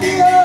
the